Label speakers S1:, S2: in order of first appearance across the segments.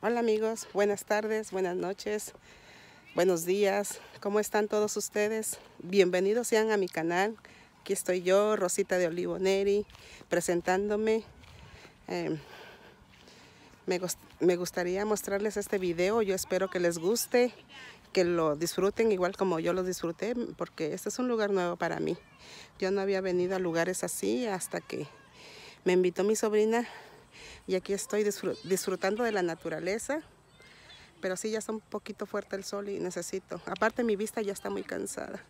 S1: Hola amigos, buenas tardes, buenas noches, buenos días. ¿Cómo están todos ustedes? Bienvenidos sean a mi canal. Aquí estoy yo, Rosita de Olivo Neri, presentándome. Eh, me, me gustaría mostrarles este video. Yo espero que les guste, que lo disfruten igual como yo lo disfruté, porque este es un lugar nuevo para mí. Yo no había venido a lugares así hasta que me invitó mi sobrina y aquí estoy disfrutando de la naturaleza. Pero sí, ya está un poquito fuerte el sol y necesito. Aparte, mi vista ya está muy cansada.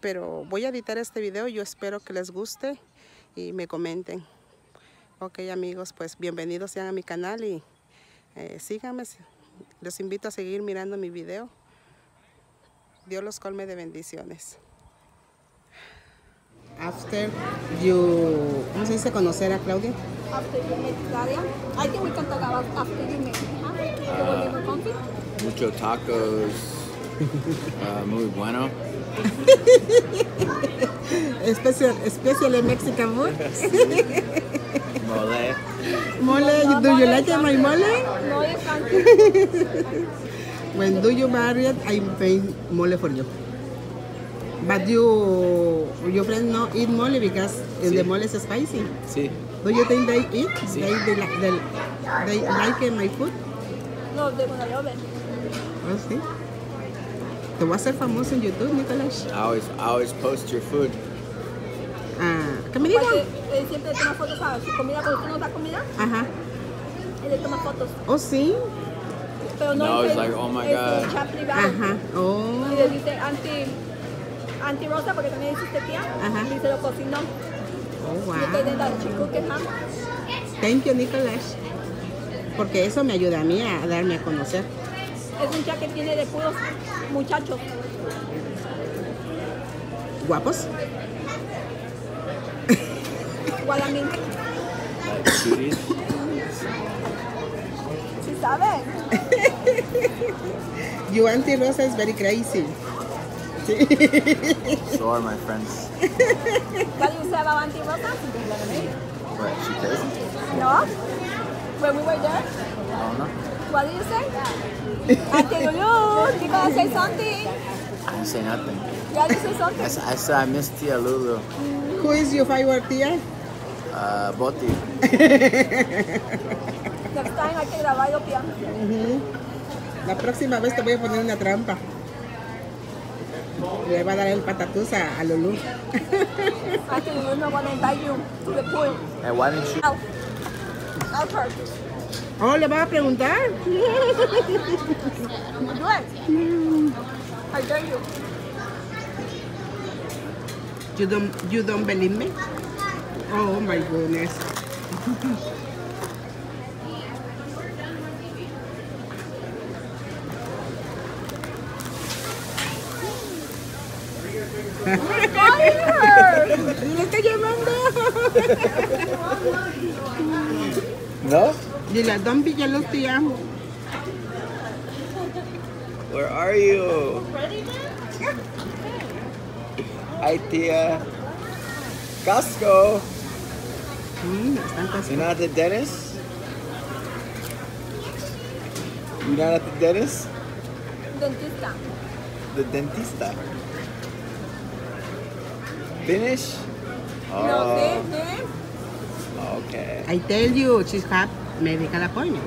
S1: Pero voy a editar este video. Yo espero que les guste y me comenten. Ok, amigos, pues bienvenidos sean a mi canal y eh, síganme. Los invito a seguir mirando mi video. Dios los colme de bendiciones. After you, ¿cómo se dice conocer a Claudia?
S2: after you met Claudia? I think we can talk about after you met huh? uh, you comfy?
S3: Mucho tacos. uh, muy bueno.
S1: especial, especially Mexican food.
S3: mole.
S1: Mole, do you like my mole?
S2: You.
S1: when do you marry, I pay mole for you. But you, your friend no eat mole because sí. the mole is spicy.
S3: Sí.
S1: Do you think they eat?
S3: Sí.
S1: They, they, they, they like my food?
S2: No, they wanna love it.
S1: Oh, sí. Te voy a hacer famoso en YouTube, Nicolás.
S3: I always, I always post your food.
S1: Ah, ¿qué me dijo?
S2: Porque él siempre toma fotos a su comida, cuando tú no das comida,
S1: Ajá.
S2: él le toma fotos.
S1: Oh, sí.
S2: Pero no,
S3: No,
S2: en
S3: it's like, oh my
S2: en
S3: God.
S2: su chat privado.
S1: Ajá. Oh.
S2: Y le dice anti, anti rosa, porque también hiciste tía,
S1: Ajá.
S2: y se lo cocinó.
S1: Oh, wow.
S2: da chico que ham.
S1: Thank you, Nicolás. Porque eso me ayuda a mí a darme a conocer.
S2: Es un chat que tiene de puros muchachos.
S1: ¿Guapos?
S3: Cuties.
S2: ¿Sí saben?
S1: You Auntie Rosa is very crazy.
S3: So are my friends.
S2: Do you say about Auntie Rosa?
S3: What, she?
S2: No? When we were there?
S3: I don't know.
S2: What did you say? Auntie Lulu, you gotta say something.
S3: I didn't say nothing.
S2: You gotta say
S3: I,
S2: something.
S3: I said I miss Tia Lulu.
S1: Who is your favorite tia?
S3: Uh, Boti.
S2: Next time hay que grabarlo bien.
S1: Ujú. La próxima vez te voy a poner una trampa. Le va a dar el patatús a, a Lulu.
S2: Auntie Lulu no wanna invite you to the pool. Out. Out.
S1: Oh, le vas a preguntar.
S2: Do it. I dare you.
S1: You don't, you don't believe me? Oh my goodness.
S3: No?
S1: Dile, don't be jealous, tía.
S3: Where are you? Hi, Tia. Costco.
S1: Mm, están
S3: You're not at the dentist? You're not at the dentist?
S2: Dentista.
S3: The dentista. Finish?
S2: No,
S3: Oh,
S2: see, see?
S3: okay.
S1: I tell you, she's had medical appointment.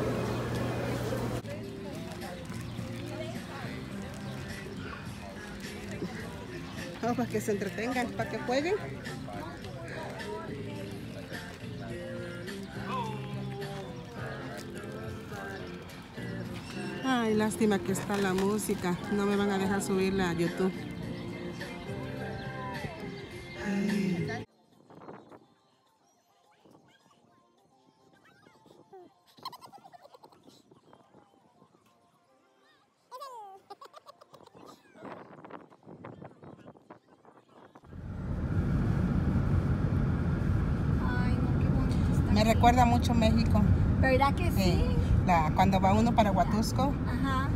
S1: Oh, para que se entretengan, para que jueguen. Ay, lástima que está la música. No me van a dejar subirla a YouTube. Me recuerda mucho México.
S2: ¿Verdad que sí?
S1: Cuando va uno para Huatusco.
S2: Ajá.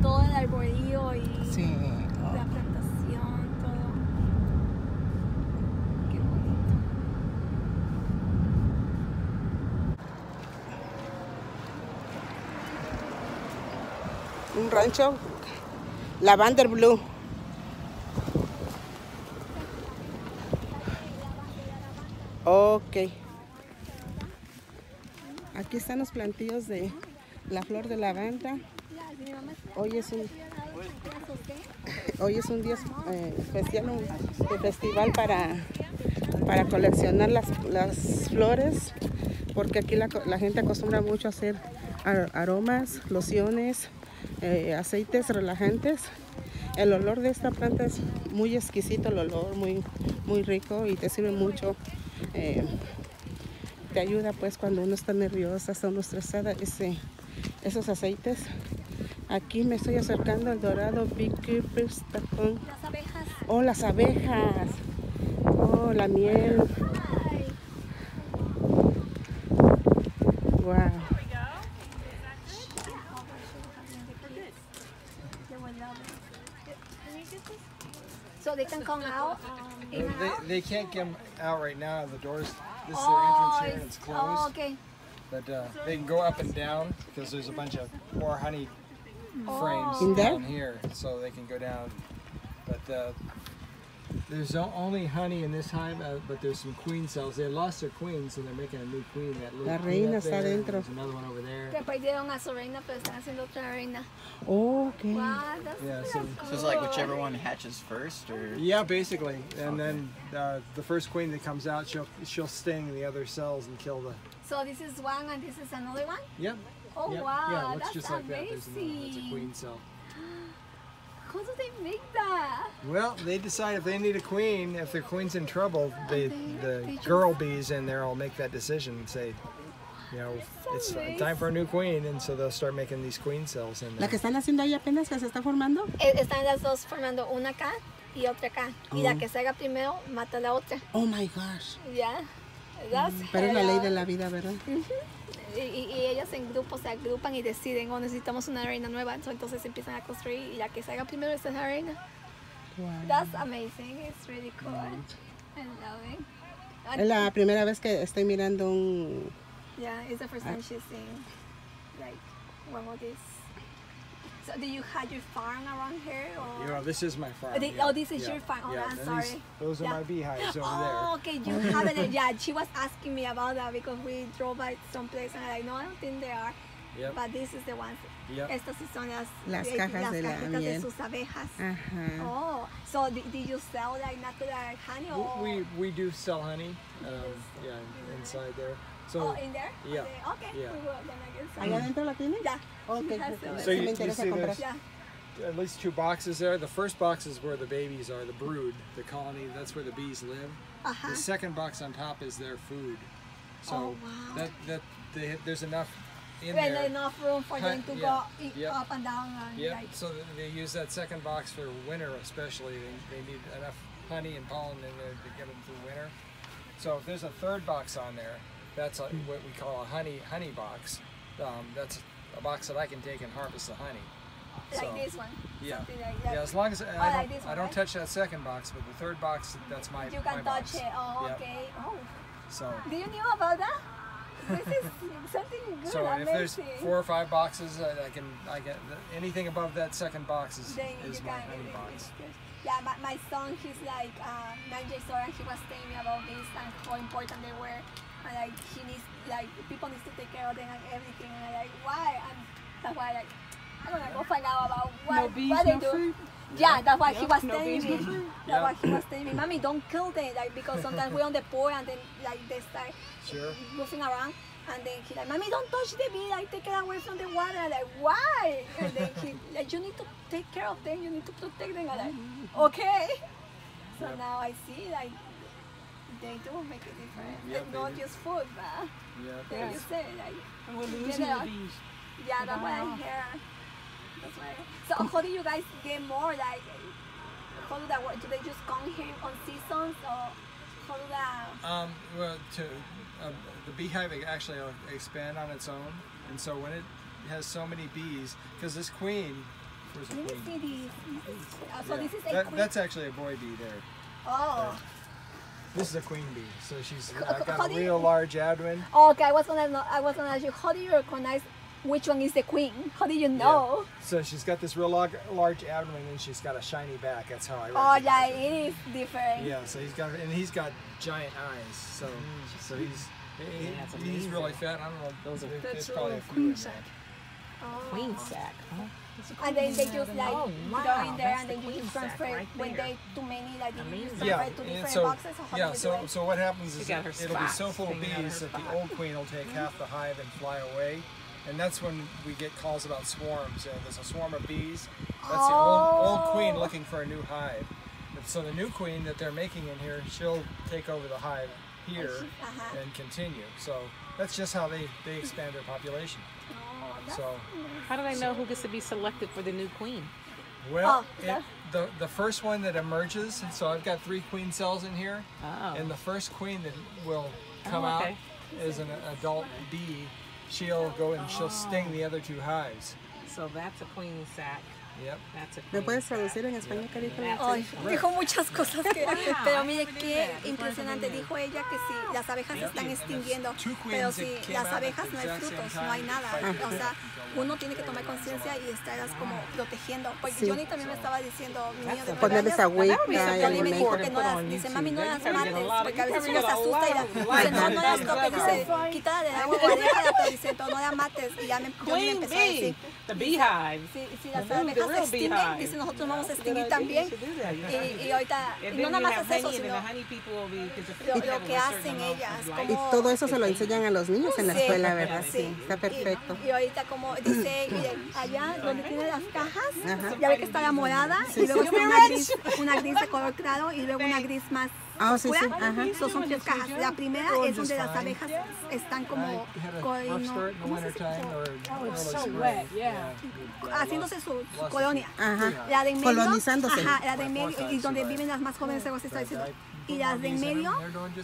S2: Todo el arbolío y la plantación, todo. Qué bonito.
S1: Un rancho. Lavender Blue. Están los plantillos de la flor de lavanda. Hoy es un, hoy es un día eh, especial, un festival para, para coleccionar las, las flores, porque aquí la, la gente acostumbra mucho a hacer ar- aromas, lociones, eh, aceites relajantes. El olor de esta planta es muy exquisito, el olor muy, muy rico y te sirve mucho. eh, te ayuda pues cuando uno está nerviosa, está uno estresada, ese, esos aceites. Aquí me estoy acercando al dorado Big Tacón.
S2: Las abejas.
S1: Oh, las abejas. Oh, la miel. Wow.
S2: So they can come out. Um,
S4: They, they can't 'em out right now. The doors. This is
S2: oh,
S4: their entrance here, and
S2: it's-
S4: it's closed.
S2: oh, okay.
S4: But uh, they can go up and down because there's a bunch of more honey frames
S1: In
S4: down here, so they can go down. But uh, there's only honey in this hive, uh, but there's some queen cells. They lost their queen, so they're making a new queen. That little
S1: La
S4: queen
S1: reina
S4: up
S1: está
S4: there, and. There's another one over there.
S2: Que perdieron a su reina, pero están haciendo otra reina.
S1: Oh, ok.
S2: Wow, that's
S4: Yeah,
S2: that's
S4: so-
S3: So it's like whichever one hatches first, or
S4: Yeah, basically. And then uh, the first queen that comes out, she'll she'll sting the other cells and kill the.
S2: So this is one and this is another one?
S4: Yep.
S2: Oh
S4: yep.
S2: wow,
S4: Yeah, it looks
S2: that's
S4: just like that. There's another. That's a
S2: amazing.
S4: queen cell.
S2: How do they make that?
S4: Well, they decide if they need a queen, if their queen's in trouble, they,
S2: they-
S4: the
S2: they just-
S4: girl bees in there will make that decision and say, you know,
S2: That's
S4: it's time for a new queen, and so they'll start making these queen cells in
S1: La
S4: there.
S1: que están haciendo ahí apenas que se está formando.
S2: Eh, Están las dos formando una acá y otra acá. Y la
S1: Oh.
S2: que se haga primero mata a la otra.
S1: Oh my gosh.
S2: Ya.
S1: Pero es la ley de la vida, ¿verdad?
S2: Y, y- y ellas en grupo se agrupan y deciden, oh, necesitamos una reina nueva. Entonces empiezan a construir y la que se haga primero es la reina.
S1: Wow.
S2: That's amazing. It's really cool. I love it. And-
S1: Es la primera vez que estoy mirando un...
S2: Yeah, it's the first time she's seeing like one of these. So do you have your farm around here or?
S4: You know, this is my farm.
S2: Oh,
S4: yeah,
S2: oh, this is
S4: yeah,
S2: your farm. Oh,
S4: yeah.
S2: I'm
S4: and these-
S2: sorry.
S4: those are
S2: Yeah.
S4: my beehives over
S2: Oh, okay, you have it. Yeah, she was asking me about that because we drove by some place and I'm like, no, I don't think they are.
S4: there. Yep.
S2: But this is the ones.
S4: Yep.
S2: Estas son las,
S1: Las
S2: eh,
S1: cajas
S2: las
S1: de la
S2: cajitas de sus abejas.
S1: Ajá.
S2: Oh, so did, did you sell like natural honey or?
S4: We we do sell honey. Um, yeah, inside there. So
S2: oh, in there?
S4: yeah,
S2: Okay.
S4: yeah.
S2: Well, then I guess so.
S1: ¿Allá adentro la tienen?
S2: Yeah.
S1: Ok.
S2: Has to-
S1: sí
S4: So you-
S1: me
S4: you
S1: interesa
S4: see
S1: comprar.
S4: there's-
S2: Yeah.
S4: at least two boxes there. The first box is where the babies are, the brood, the colony. That's where the bees live.
S2: Uh-huh.
S4: The second box on top is their food. So
S2: Oh, wow.
S4: that that they, there's enough in
S2: Well,
S4: there.
S2: enough room for them to
S4: Yeah,
S2: go i-
S4: yeah.
S2: up and down and
S4: Yep.
S2: like.
S4: So they use that second box for winter, especially. They, they need enough honey and pollen in there to get them through winter. So if there's a third box on there, that's a, what we call a honey honey box. Um, that's a box that I can take and harvest the honey.
S2: Like
S4: So,
S2: this one.
S4: Yeah.
S2: Like.
S4: Yeah, as long as I
S2: Oh,
S4: don't,
S2: like this
S4: I don't
S2: right?
S4: touch that second box, but the third box, that's my
S2: You
S4: my
S2: can
S4: box.
S2: touch it. Oh,
S4: Yep.
S2: okay. Oh,
S4: So,
S2: do you know about that? This is something good.
S4: so if there's four or five boxes, I, I can I get anything above that second box is,
S2: then
S4: is my
S2: can.
S4: honey box.
S2: Yeah, my, my son, he's like uh, nine years old, and he was telling me about this and how important they were, and like he needs, like people need to take care of them and everything, and I'm like, why? And that's why, like, I'm gonna go find out about what, what they do. Yeah, that's why he was telling me. That's
S4: Yeah.
S2: why he was telling me, mommy, don't kill them, like because sometimes we're on the pole and then like they start
S4: Sure.
S2: moving around. And then he like, mommy, don't touch the bee, like take it away from the water. I'm like, why? And then he like, you need to take care of them, you need to protect them. I'm like, okay. So
S4: Yep.
S2: now I see like they do make a difference.
S4: Yep,
S2: and not
S4: do.
S2: just food, but
S4: Yeah.
S2: like you say, like
S5: And we're
S2: in
S5: losing the
S2: general.
S5: bees.
S2: Yeah, that's what I hear. That's why. So how do you guys get more? Like, how do that work? Do they just come here on seasons, or how do that?
S4: Um, well, to uh, the beehive actually will expand on its own, and so when it has so many bees, because this queen, where's the queen?
S2: see this. Uh, so
S4: Yeah.
S2: this is a
S4: That-
S2: queen.
S4: that's actually a boy bee there.
S2: oh.
S4: This is a queen bee, so she's
S2: C-
S4: uh, got
S2: how
S4: a
S2: do you-
S4: real large abdomen.
S2: Okay, I was gonna I was gonna ask you how do you recognize which one is the queen? How do you know?
S4: So she's got this real large, large abdomen and she's got a shiny back. That's how I
S2: Oh,
S4: recognize
S2: yeah,
S4: her.
S2: it is different.
S4: Yeah, so he's got and he's got giant eyes. So so he's he- he's really fat. I don't know.
S5: Those are-
S6: That's
S4: there's probably
S6: a
S4: a
S6: queen
S4: in
S6: sack.
S2: Oh.
S5: Queen sack, huh?
S2: And then they just like
S5: Oh,
S2: go in there
S5: that's
S2: and
S5: the
S2: then you
S5: queen
S2: just transfer
S5: right
S2: when they too many like you transfer
S4: Yeah,
S2: to different
S4: so
S2: boxes or how
S4: yeah, so so what happens is
S5: got her
S4: it, will be so full of
S5: hanging out of
S4: bees that the old queen will take half the hive and fly away, and that's when we get calls about swarms. Uh, there's a swarm of bees. That's the old old queen
S2: Oh.
S4: looking for a new hive. And so the new queen that they're making in here, she'll take over the hive here
S2: Uh-huh.
S4: and continue. So that's just how they they expand their population.
S2: Oh, that's
S4: So.
S5: How do they know who gets to be selected for the new queen?
S4: Well,
S2: Oh,
S4: it, the the first one that emerges, and so I've got three queen cells in here,
S5: Oh.
S4: and the first queen that will oh, come
S5: Oh,
S4: out is an adult bee. She'll go and she'll sting the other two hives.
S5: So that's a queen sack.
S4: Yep.
S5: That's a
S1: ¿Me puedes traducir en español, carita?
S2: Ay, dijo muchas cosas que, pero mire
S5: I
S2: qué impresionante. Dijo ella que si las abejas se están extinguiendo, pero si las abejas no hay frutos, no hay nada, o sea,
S4: to
S2: uno tiene que tomar conciencia y estarlas como protegiendo, porque
S1: Sí.
S2: Johnny también me estaba diciendo, mi niño de
S1: Ponerles agüita
S2: Johnny me dijo que no las, dice, mami, no las mates, porque a veces uno se asusta y la, dice, no, no las toques, dice, quítala del agua o déjala, pero dice, no, no la mates, y ya me, Johnny me empezó a decir, las abejas
S5: real
S2: extinguen, dice, nosotros vamos a extinguir también, y, y ahorita, y no nada más es eso, sino lo, que hacen ellas,
S5: light.
S1: Y
S2: como...
S1: todo eso se lo enseñan a los niños en la escuela, ¿verdad?
S2: Sí.
S1: Está perfecto.
S2: Y, y ahorita como dice, miren, allá donde tiene las cajas,
S1: Ajá.
S2: ya ve que está la morada
S1: Sí,
S2: y luego está una gris, una gris de color claro y luego una gris más
S1: Ah, sí, sí, ajá.
S2: So, son tres cajas. La primera es donde las abejas están
S4: I
S2: como
S5: Oh,
S2: haciéndose su, su colonia.
S1: Ajá.
S2: La de en medio,
S1: Colonizándose.
S2: Ajá, la de en medio y donde viven las más jóvenes, algo así está diciendo. Y las de en medio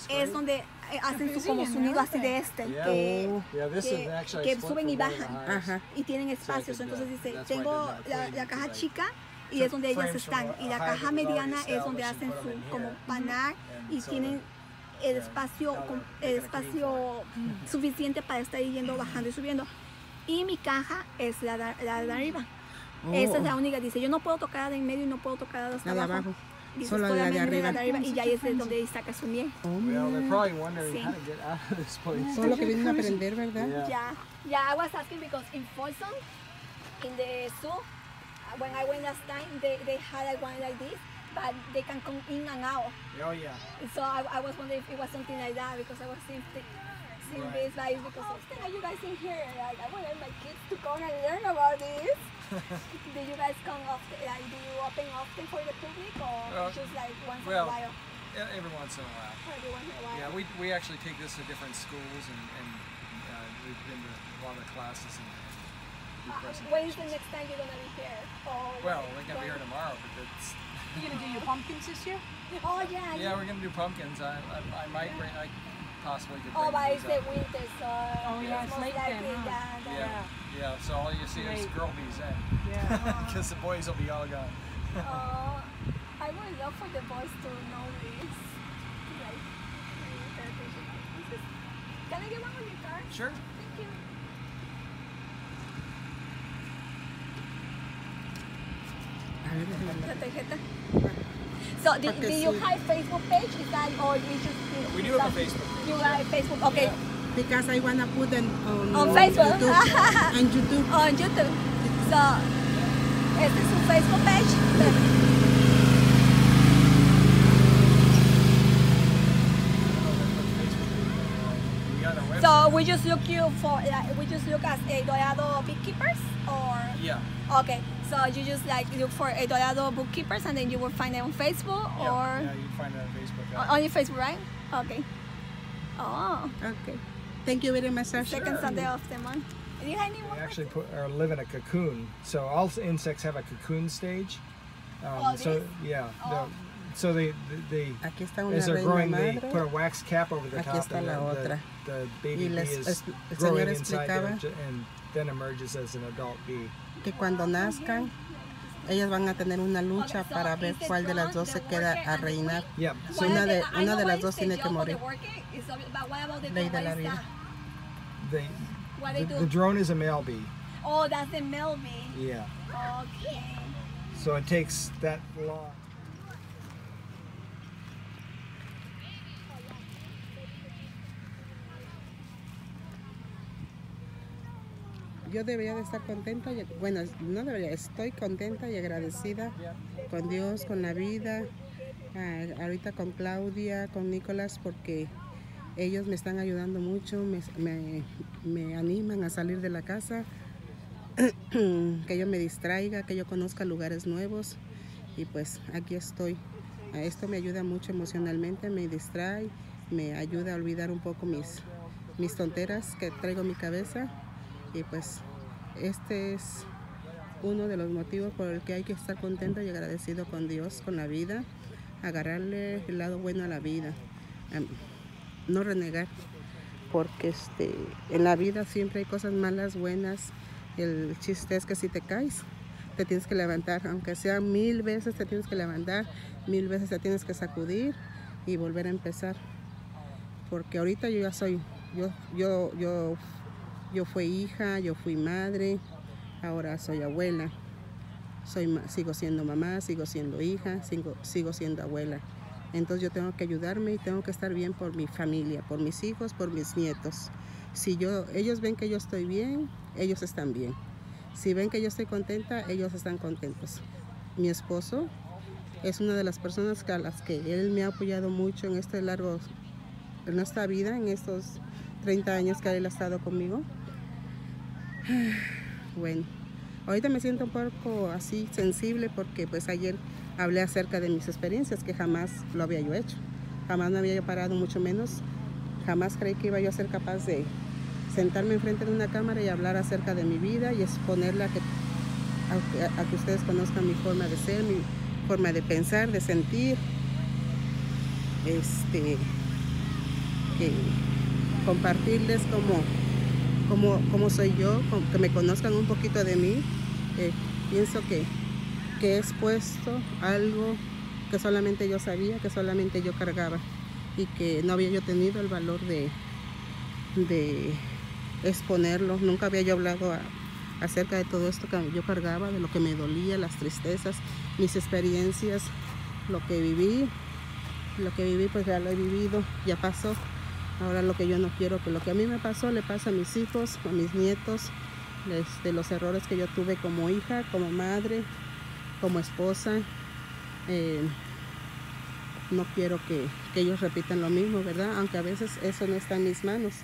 S2: es donde hacen su, como su nido así de este,
S4: Yeah.
S2: que,
S4: is
S2: que, que suben y bajan.
S1: Ajá.
S2: y tienen espacios. Entonces
S4: uh,
S2: dice, tengo la, la caja chica y es donde ellas están. Y la caja mediana es donde hacen su
S4: in
S2: como panar y tienen el espacio, el espacio suficiente para estar yendo, bajando y subiendo. Y mi caja es la de, la de arriba. Esa es la única. Dice, yo no puedo tocar la de en medio y no puedo tocar la de hasta
S1: La de
S2: abajo.
S1: abajo.
S2: Dice,
S1: Solo la de arriba.
S2: y ya es de donde saca su miel.
S4: Well, they're probably wondering
S2: Sí.
S4: how to get out of this place.
S1: Todo lo que vienen a aprender, ¿verdad?
S4: Yeah.
S2: Yeah, yeah. I was asking because in Folsom, in the zoo, when I went last time, they, they had like one like this, but they can come in and out.
S4: Oh yeah.
S2: So I, I was wondering if it was something like that because I was seeing, seeing
S4: Right.
S2: this like because I was thinking, are you guys in here? Like I wanted my kids to come and learn about this. do you guys come often? Like do you open often for the public or
S4: Uh,
S2: just like once
S4: well,
S2: in a while?
S4: Every once in a while.
S2: Every once in a while.
S4: Yeah, we, we actually take this to different schools and, and uh, we've been to a lot of classes and do
S2: Uh, when is the next time you're gonna be here? Or
S4: Well, we're gonna be here tomorrow, but it's
S6: You gonna do your pumpkins this year?
S2: Oh yeah.
S4: yeah, we're gonna do pumpkins. I, I, I might bring, I possibly could
S2: Oh, but it's the winter, so
S6: Oh, yeah, it's
S2: most
S6: late
S2: likely
S6: then, huh?
S2: that- that-
S4: Yeah, yeah. So all you see is
S6: Great.
S4: girl bees then,
S6: Yeah.
S4: because the boys will be all gone.
S2: Uh, I would love for the boys to know this. Like, really pay attention. This is- Can I get one with your card?
S4: Sure.
S2: Thank you.
S1: A ver, déjame
S2: La
S1: ver.
S2: tarjeta. So, do, do you
S1: sí.
S2: have Facebook page? Is that or you just
S4: We do have a Facebook page.
S2: You have Facebook. Okay.
S1: Because I wanna put them on,
S2: On Facebook.
S1: YouTube. on YouTube.
S2: On YouTube. So, este es su Facebook page.
S4: We got a website.
S2: So we just look you for like, we just look as a Dorado beekeepers or
S4: yeah.
S2: okay. So you just like look for a Dorado bookkeepers and then you will find them on Facebook
S4: Yeah,
S2: or
S4: yeah, you find it on Facebook.
S2: on
S4: yeah.
S2: on your Facebook, right? Okay. Oh,
S1: Okay. Thank you very much, Sasha.
S2: second Sunday of the month. Do you have any more?
S4: They actually put or live in a cocoon. So all insects have a cocoon stage. Um,
S2: Oh,
S4: so yeah,
S2: Oh.
S4: so they they
S1: Aquí está una
S4: as they're
S1: reina
S4: growing, they put a wax cap over the
S1: Aquí
S4: top, and the, the, the baby
S1: Y
S4: bee
S1: les-
S4: is growing inside there, and then emerges as an adult bee.
S1: que cuando nazcan, ellas van a tener una lucha
S2: Okay, so
S1: para ver cuál de las dos se queda a reinar.
S4: Yeah.
S1: So una de, una de las dos tiene que morir. Ley de la vida.
S4: they The, the drone is a male bee.
S2: oh, that's the male bee.
S4: Yeah.
S2: Okay.
S4: So it takes that long.
S1: Yo debería de estar contenta, y- bueno, no debería, estoy contenta y agradecida con Dios, con la vida, ah, ahorita con Claudia, con Nicolás, porque ellos me están ayudando mucho, me, me- animan a salir de la casa, que yo me distraiga, que yo conozca lugares nuevos y pues aquí estoy. Esto me ayuda mucho emocionalmente, me distrae, me ayuda a olvidar un poco mis, mis tonteras que traigo en mi cabeza y pues este es uno de los motivos por el que hay que estar contento y agradecido con Dios, con la vida, agarrarle el lado bueno a la vida, no renegar, porque este, en la vida siempre hay cosas malas, buenas. El chiste es que si te caes, te tienes que levantar, aunque sea mil veces te tienes que levantar, mil veces te tienes que sacudir y volver a empezar. Porque ahorita yo ya soy, yo, yo, yo, yo fui hija, yo fui madre, ahora soy abuela. Soy, sigo siendo mamá, sigo siendo hija, sigo, sigo siendo abuela. Entonces yo tengo que ayudarme y tengo que estar bien por mi familia, por mis hijos, por mis nietos. Si yo, ellos ven que yo estoy bien, ellos están bien. Si ven que yo estoy contenta, ellos están contentos. Mi esposo es una de las personas a las que él me ha apoyado mucho en este largo, en esta vida, en estos 30 años que él ha estado conmigo. Bueno, ahorita me siento un poco así sensible porque pues ayer hablé acerca de mis experiencias que jamás lo había yo hecho. Jamás me había parado, mucho menos. Jamás creí que iba yo a ser capaz de sentarme enfrente de una cámara y hablar acerca de mi vida y exponerla a que, a, a que ustedes conozcan mi forma de ser, mi forma de pensar, de sentir. Este, que compartirles como cómo, soy yo, que me conozcan un poquito de mí. Eh, pienso que, que he expuesto algo que solamente yo sabía, que solamente yo cargaba y que no había yo tenido el valor de, de exponerlo. Nunca había yo hablado acerca de todo esto que yo cargaba, de lo que me dolía, las tristezas, mis experiencias, lo que viví. Lo que viví pues ya lo he vivido, ya pasó. Ahora lo que yo no quiero, que lo que a mí me pasó le pasa a mis hijos, a mis nietos, de los errores que yo tuve como hija, como madre, como esposa. Eh, no quiero que, que ellos repitan lo mismo, ¿verdad? Aunque a veces eso no está en mis manos,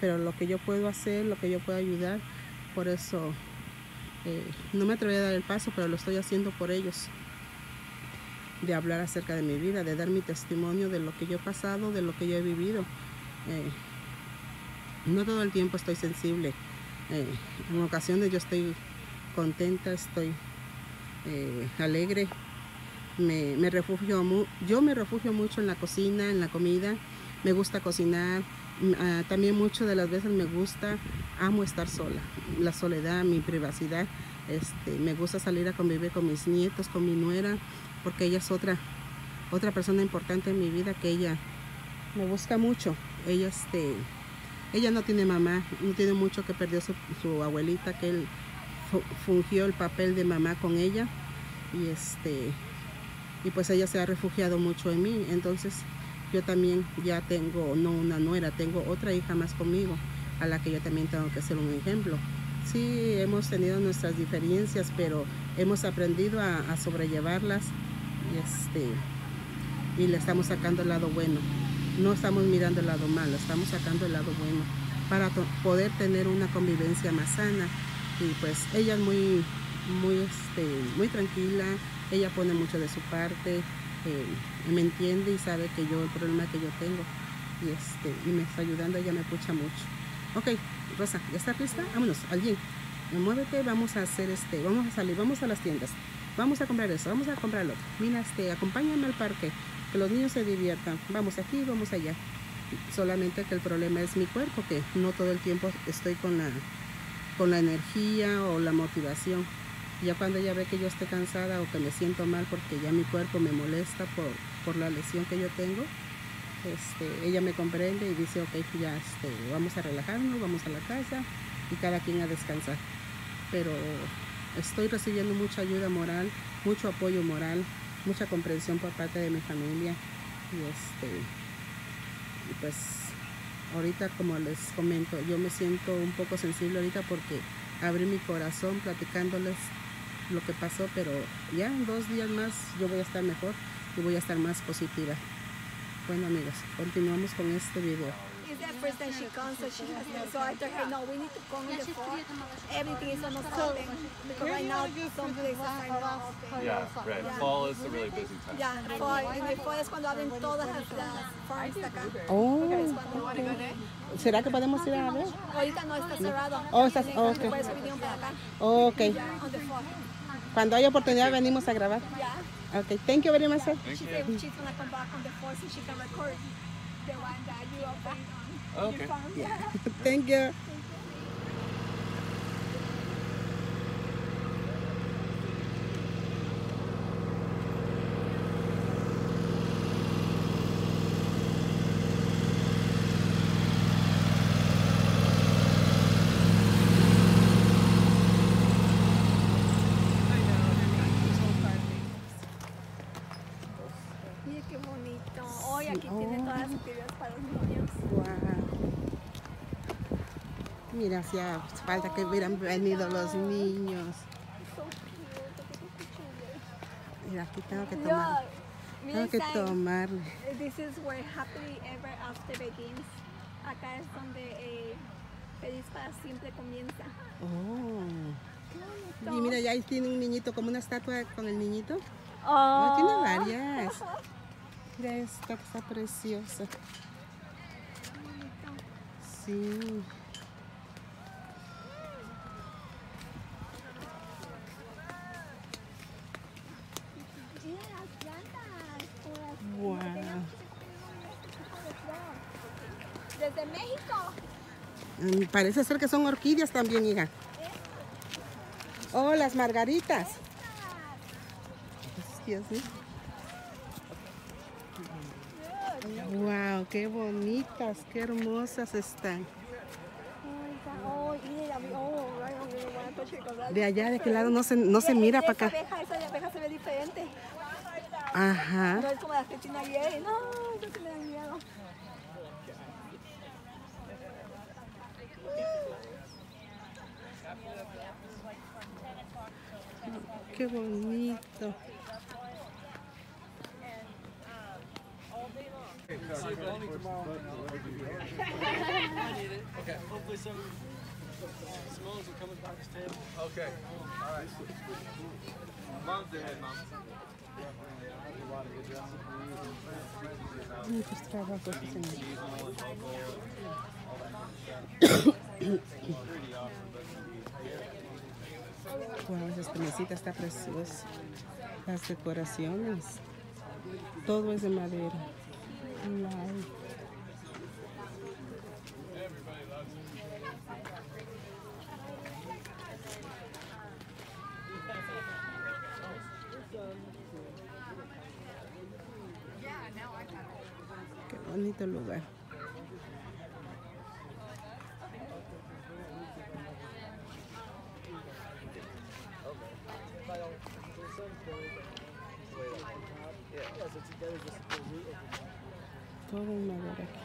S1: pero lo que yo puedo hacer, lo que yo puedo ayudar, por eso eh, no me atreví a dar el paso, pero lo estoy haciendo por ellos de hablar acerca de mi vida, de dar mi testimonio de lo que yo he pasado, de lo que yo he vivido. Eh, no todo el tiempo estoy sensible. Eh, en ocasiones yo estoy contenta, estoy eh, alegre. Me, refugio, yo me refugio mucho en la cocina, en la comida. Me gusta cocinar. Mm, ah, también muchas de las veces me gusta, amo estar sola. La soledad, mi privacidad. Este, me gusta salir a convivir con mis nietos, con mi nuera, porque ella es otra, otra persona importante en mi vida que ella me busca mucho. Ella, este, ella no tiene mamá, no tiene mucho que perdió su, su abuelita, que él fu- fungió el papel de mamá con ella y este y pues ella se ha refugiado mucho en mí. Entonces yo también ya tengo no una nuera, tengo otra hija más conmigo a la que yo también tengo que ser un ejemplo. Sí, hemos tenido nuestras diferencias, pero hemos aprendido a, a sobrellevarlas y este y le estamos sacando el lado bueno. No estamos mirando el lado malo, estamos sacando el lado bueno para poder tener una convivencia más sana. Y pues ella es muy, muy, este, muy tranquila, ella pone mucho de su parte, eh, me entiende y sabe que yo, el problema que yo tengo, y, este, y me está ayudando, ella me pucha mucho. Ok, Rosa, ¿ya está lista? Vámonos, alguien, muévete, vamos a hacer este, vamos a salir, vamos a las tiendas, vamos a comprar eso, vamos a comprar lo otro. Mira, este, acompáñame al parque, que los niños se diviertan, vamos aquí, vamos allá. Solamente que el problema es mi cuerpo, que no todo el tiempo estoy con la, con la energía o la motivación. Ya cuando ella ve que yo estoy cansada o que me siento mal porque ya mi cuerpo me molesta por, por la lesión que yo tengo, este, ella me comprende y dice, ok, ya este, vamos a relajarnos, vamos a la casa y cada quien a descansar. Pero estoy recibiendo mucha ayuda moral, mucho apoyo moral, mucha comprensión por parte de mi familia. Y este y pues ahorita como les comento yo me siento un poco sensible ahorita porque abrí mi corazón platicándoles lo que pasó pero ya en dos días más yo voy a estar mejor y voy a estar más positiva. Bueno amigos continuamos con este video
S2: first time she comes, so she has to. So I told her, no, we need to come in the fall. Everything is almost open because right now some places are not open.
S7: Yeah, right. Fall is a really busy time.
S2: Ya, fall, en el fall es cuando abren todas las, farms de acá.
S1: oh
S2: cuando-
S1: será que podemos ir a ver
S2: Ahorita no está cerrado.
S1: Oh, está- oh, ok.
S2: Por eso vinieron para acá.
S1: ok
S2: Ya, on the fall.
S1: cuando haya oportunidad venimos a grabar
S2: Ya.
S1: ok thank you very much sir.
S2: She said she's gonna come back on the fall so she can record the one that you opened on
S7: Okay.
S2: your farm. Yeah.
S1: thank you
S2: Mira qué bonito. Hoy aquí tiene todas las actividades para los niños.
S1: Wow. Mira, hacía falta que hubieran venido los niños. Mira, aquí tengo que tomar. Tengo que
S2: el sign.
S1: tomar.
S2: This is where happily ever after begins. Acá es donde eh, feliz para siempre comienza.
S1: Oh. Y mira, ya ahí tiene un niñito, como una estatua con el niñito.
S2: Oh,
S1: Oh, tiene varias. Mira esta que está preciosa. Sí.
S2: Mira las plantas. todas. Desde México.
S1: Mm, Parece ser que son orquídeas también, hija. Oh, las margaritas. Wow, qué bonitas, qué hermosas están. De allá, de
S2: different.
S1: lado, no se, no se mira para acá.
S2: abeja, esa de abeja se ve diferente.
S1: Ajá.
S2: No es como las que tiene ayer. No, eso sí me da miedo.
S1: Qué bonito.
S4: Okay. All right. Mom's ahead, mom.
S1: Muchos trabajos. Wow, esta mesita está preciosa. Las decoraciones. Todo es de madera. Bonito lugar. Todo en madera aquí.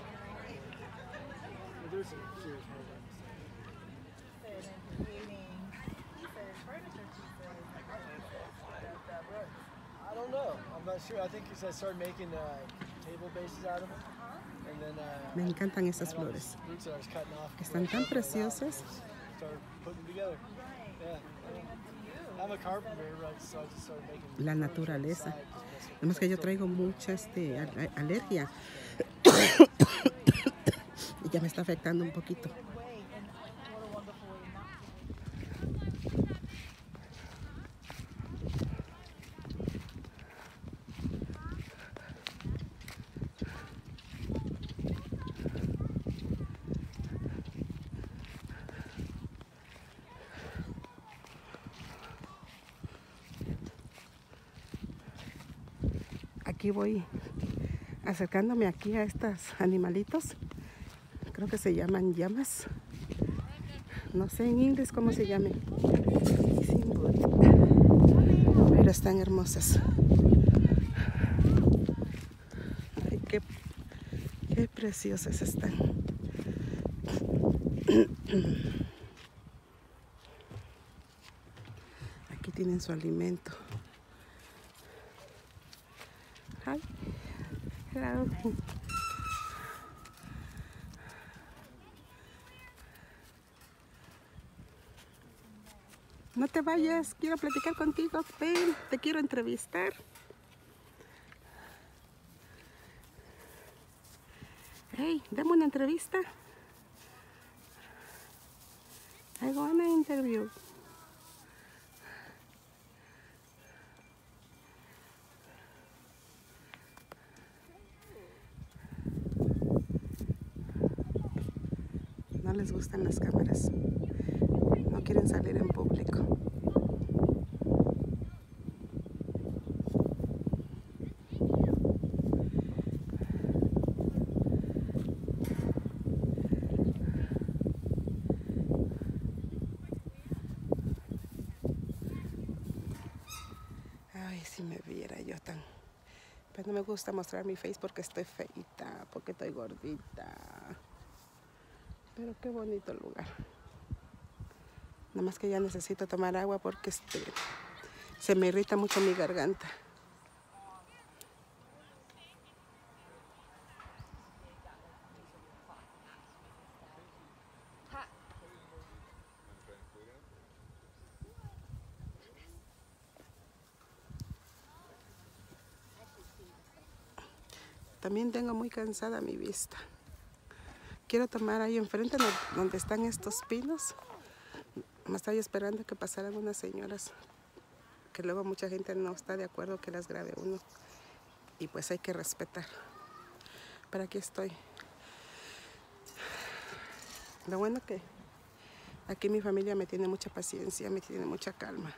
S8: I don't know. I'm not sure. I think I started making uh, table bases out of them, and then uh,
S1: Me encantan esas flores. Están tan preciosas.
S8: Making.
S1: La naturaleza. Además que yo traigo mucha este, alergia. y ya me está afectando un poquito. Voy acercándome aquí a estos animalitos. Creo que se llaman llamas. No sé en inglés cómo se llame. Pero están hermosas. Ay, qué, qué preciosas están. Aquí tienen su alimento. No te vayas, quiero platicar contigo. Ven, te quiero entrevistar. Hey, dame una entrevista. I want an interview. No les gustan las cámaras. No quieren salir en público. Ay, si me viera yo tan... Pues no me gusta mostrar mi face porque estoy feita, porque estoy gordita. Pero qué bonito lugar. Nada más que ya necesito tomar agua porque este, se me irrita mucho mi garganta. También tengo muy cansada mi vista. Quiero tomar ahí enfrente donde están estos pinos. Me estoy esperando que pasaran unas señoras que luego mucha gente no está de acuerdo que las grabe uno. Y pues hay que respetar. Pero aquí estoy. Lo bueno que aquí mi familia me tiene mucha paciencia, me tiene mucha calma.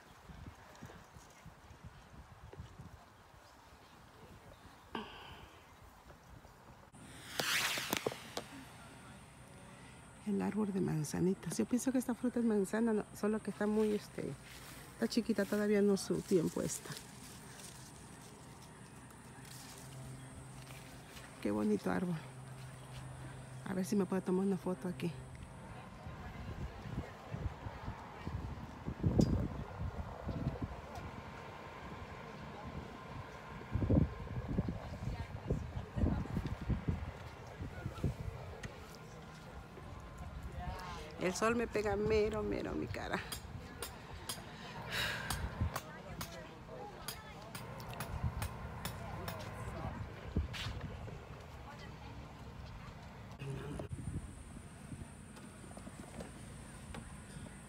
S1: Árbol de manzanitas. Yo pienso que esta fruta es manzana, solo que está muy, este, está chiquita, todavía no su tiempo está. Qué bonito árbol. A ver si me puedo tomar una foto aquí. El sol me pega mero, mero mi cara.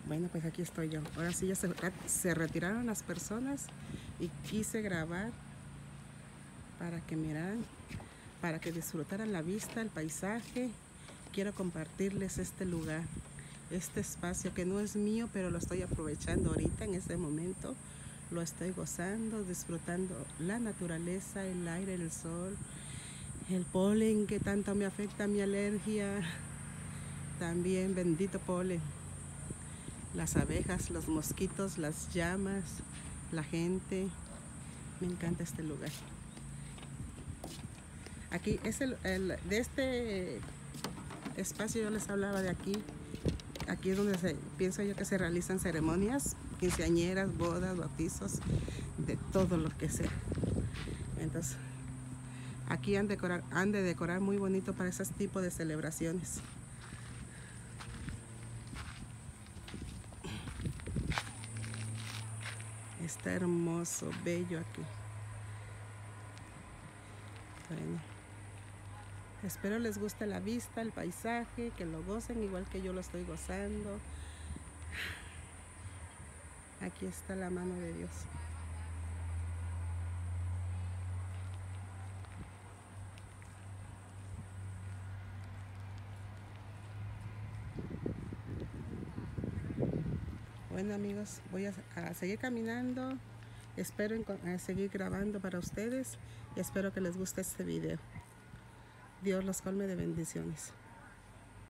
S1: Bueno, pues aquí estoy yo. Ahora sí ya se retiraron las personas y quise grabar para que miraran, para que disfrutaran la vista, el paisaje. Quiero compartirles este lugar, este espacio que no es mío, pero lo estoy aprovechando ahorita en este momento. Lo estoy gozando, disfrutando la naturaleza, el aire, el sol, el polen que tanto me afecta mi alergia. También bendito polen las abejas, los mosquitos, las llamas, la gente. Me encanta este lugar. Aquí es el, de este espacio yo les hablaba de aquí. Aquí es donde pienso yo que se realizan ceremonias, quinceañeras, bodas, bautizos, de todo lo que sea. Entonces, aquí han, han de decorar muy bonito para esos tipos de celebraciones. Está hermoso, bello aquí. Bueno, espero les guste la vista, el paisaje, que lo gocen igual que yo lo estoy gozando. Aquí está la mano de Dios. Bueno amigos, voy a, seguir caminando. Espero enco- a seguir grabando para ustedes y espero que les guste este video. Dios los colme de bendiciones.